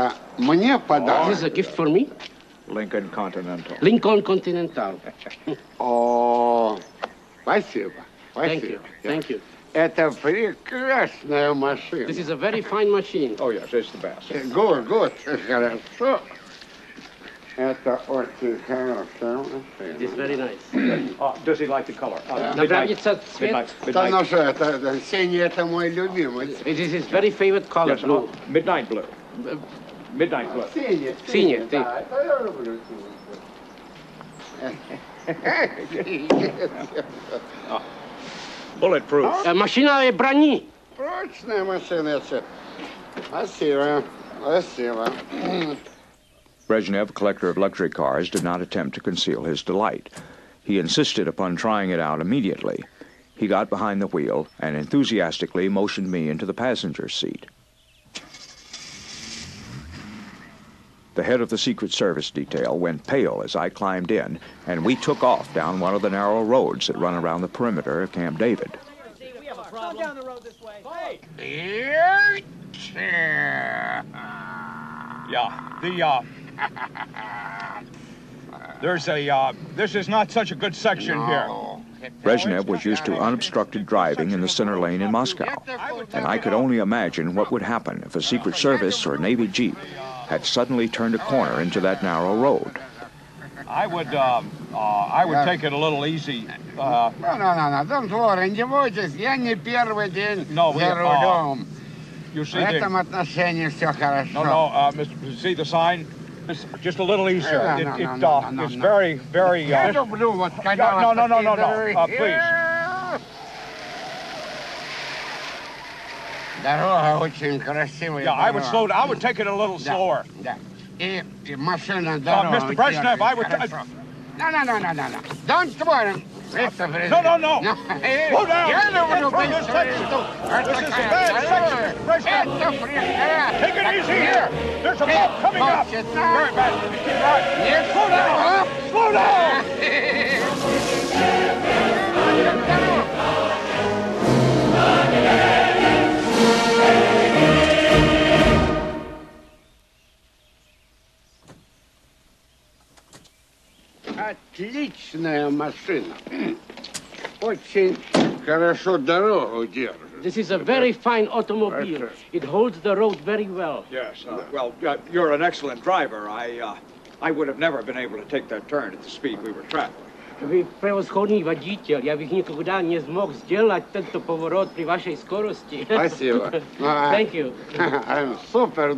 Это мне This подарок. is a gift for me. Lincoln Continental. Lincoln Continental. О, спасибо. Thank Спасибо. you. Thank you. Это прекрасная This машина. is a very fine machine. Oh, yes, it's the best. Год, год, хорошо. Это очень хорошая It is машина. very nice. Uh, does he like the color? Uh, Нравится цвет? Midnight. Да Midnight. ну что, это, это синий, это мой любимый. It is his very favorite color, Yes, blue. uh, midnight blue. Midnight blue. Синий, Синий, ты. да, это я люблю синий. Bulletproof. Э, Машина э, брони. Прочная машина это. Спасибо, спасибо. Brezhnev, collector of luxury cars, did not attempt to conceal his delight. He insisted upon trying it out immediately. He got behind the wheel and enthusiastically motioned me into the passenger's seat. The head of the Secret Service detail went pale as I climbed in, and we took off down one of the narrow roads that run around the perimeter of Camp David. Yeah, the, uh, there's a, uh, this is not such a good section here. Brezhnev was used to unobstructed driving in the center lane in Moscow, and I could only imagine what would happen if a Secret Service or Navy Jeep had suddenly turned a corner into that narrow road. I would, um, uh, I would take it a little easy. Uh, No, no, no, no, don't worry, не бойтесь, я не первый день No, we- за uh, рулем. you В see the, этом отношении все хорошо. no, no, uh, Mr. See the sign? Just, just a little easier. No, It, no, it, no, no, uh, no, no, it's no. very, very, Я uh, люблю вот когда No, вот no, no, такие no, no, дороги. uh, please. Дорога очень красивая. yeah, I would дорога. slow, I would take it a little Да, slower. Да. И, и машина Uh, дорога. Mr. Brezhnev, I would, No, no, no, no, no, no. Don't worry. Mr. Brezhnev. No, no, no. Э, Slow down. Я люблю Get through this быструю section. езду. Это This is a какая bad дорога. section, Brezhnev. Это прекрасно. Take it easy here. There's a boat coming up. Молча, Very bad. Keep right. Нет, Slow down. Slow down. Отличная машина. Очень хорошо дорогу держит. This is a very fine automobile. It holds the road very well. Yes. Uh, well, uh, you're an excellent driver. I, uh, I would have never been able to take that turn at the speed we were traveling. Вы превосходный водитель. Я бы никогда не смог сделать этот поворот при вашей скорости. Спасибо. Thank you. Супер